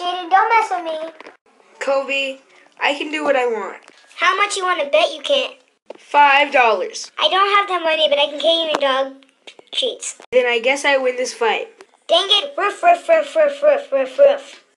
Jaden, don't mess with me. Kobe, I can do what I want. How much you want to bet you can't? Five dollars. I don't have that money, but I can get you your dog treats. Then I guess I win this fight. Dang it, Roof, roof, roof, roof, roof, roof, roof.